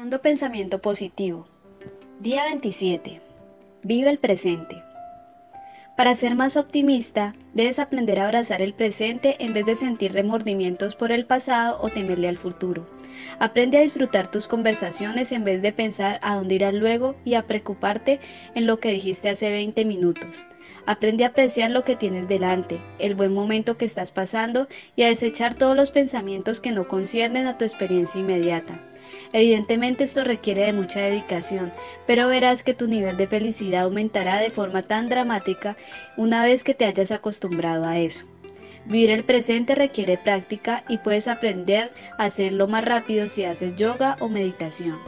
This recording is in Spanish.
Segundo pensamiento positivo. Día 27. Vive el presente. Para ser más optimista, debes aprender a abrazar el presente en vez de sentir remordimientos por el pasado o temerle al futuro. Aprende a disfrutar tus conversaciones en vez de pensar a dónde irás luego y a preocuparte en lo que dijiste hace 20 minutos. Aprende a apreciar lo que tienes delante, el buen momento que estás pasando y a desechar todos los pensamientos que no conciernen a tu experiencia inmediata. Evidentemente esto requiere de mucha dedicación, pero verás que tu nivel de felicidad aumentará de forma tan dramática una vez que te hayas acostumbrado a eso. Vivir el presente requiere práctica y puedes aprender a hacerlo más rápido si haces yoga o meditación.